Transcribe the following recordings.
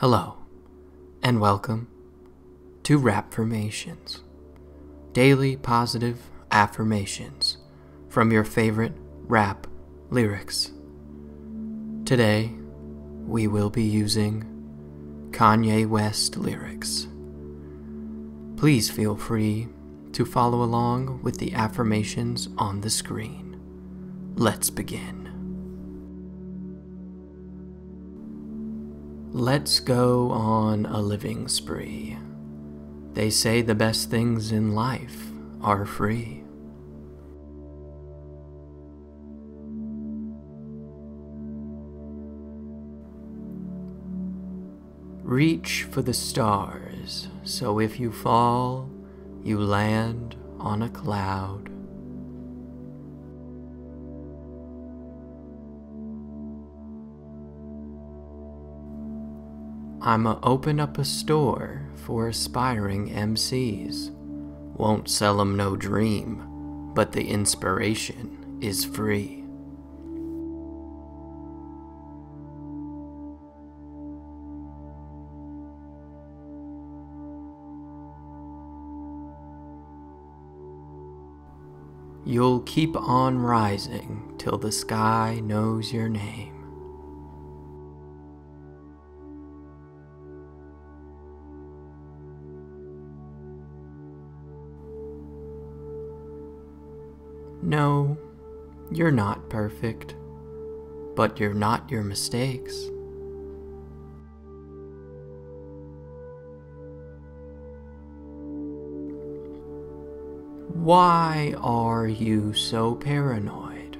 Hello, and welcome to Rapfirmations, daily positive affirmations from your favorite rap lyrics. Today, we will be using Kanye West lyrics. Please feel free to follow along with the affirmations on the screen. Let's begin. Let's go on a living spree. They say the best things in life are free. Reach for the stars, so if you fall, you land on a cloud. I'ma open up a store for aspiring MCs. Won't sell 'em no dream, but the inspiration is free. You'll keep on rising till the sky knows your name. No, you're not perfect, but you're not your mistakes. Why are you so paranoid?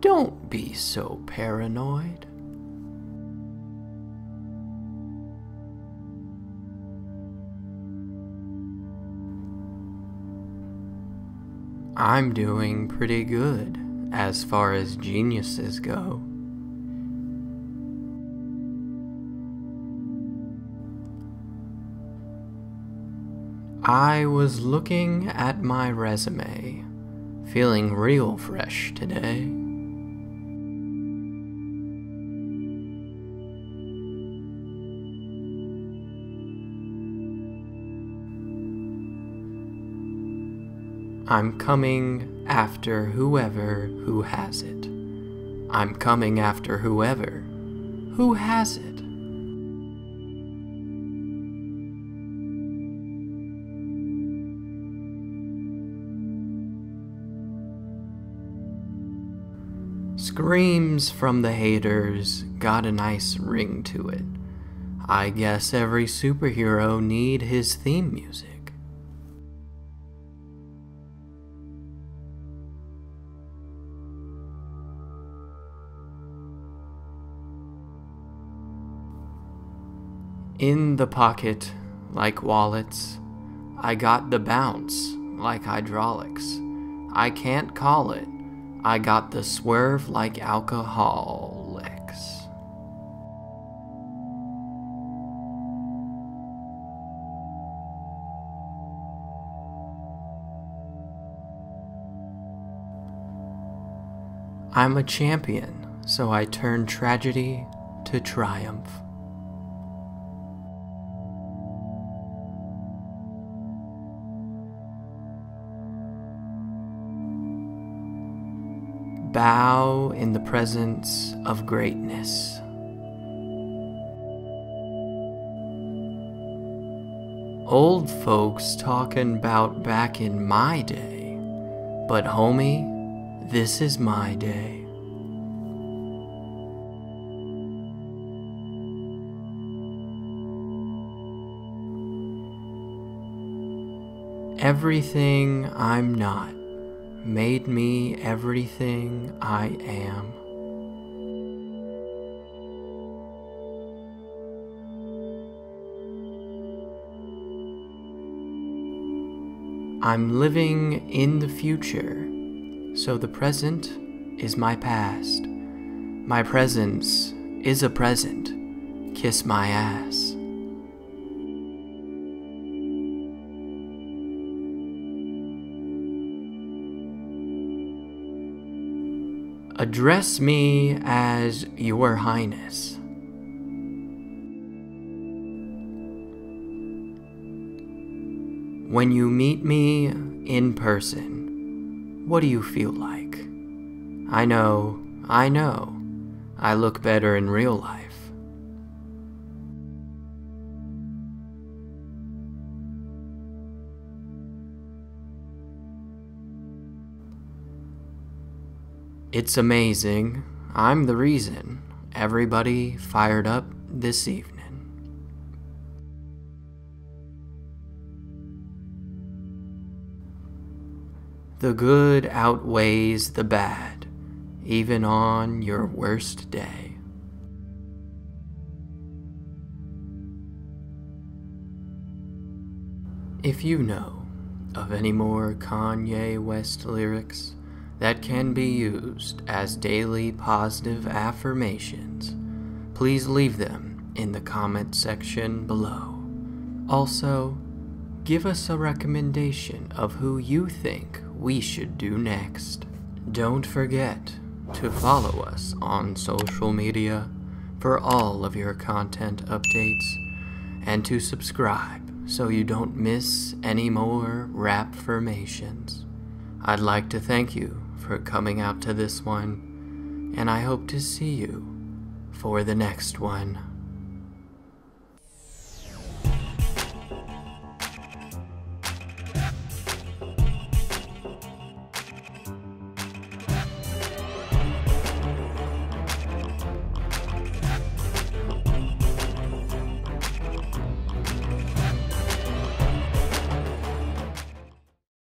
Don't be so paranoid. I'm doing pretty good as far as geniuses go. I was looking at my resume, feeling real fresh today. I'm coming after whoever who has it. I'm coming after whoever who has it. Screams from the haters got a nice ring to it. I guess every superhero need his theme music. In the pocket, like wallets, I got the bounce, like hydraulics. I can't call it, I got the swerve like alcoholics. I'm a champion, so I turn tragedy to triumph. Bow in the presence of greatness. Old folks talking about back in my day, but homie, this is my day. Everything I'm not made me everything I am. I'm living in the future, so the present is my past. My presence is a present. Kiss my ass. Address me as Your Highness. When you meet me in person, what do you feel like? I know, I know, I look better in real life. It's amazing. I'm the reason everybody fired up this evening. The good outweighs the bad, even on your worst day. If you know of any more Kanye West lyrics, that can be used as daily positive affirmations, please leave them in the comment section below. Also, give us a recommendation of who you think we should do next. Don't forget to follow us on social media for all of your content updates and to subscribe so you don't miss any more rapfirmations. I'd like to thank you for coming out to this one, and I hope to see you for the next one.